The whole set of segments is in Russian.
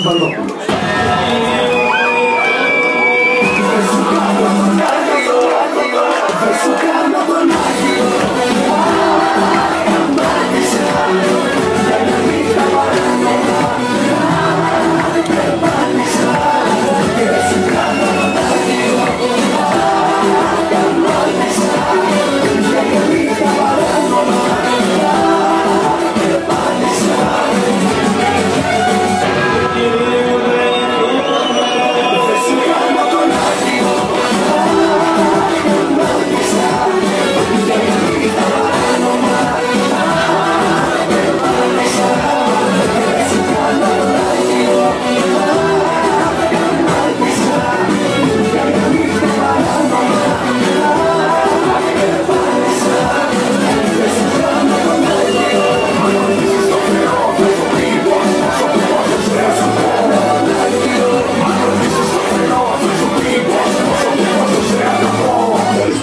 观众。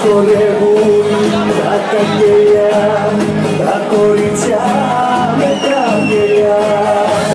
что не будет от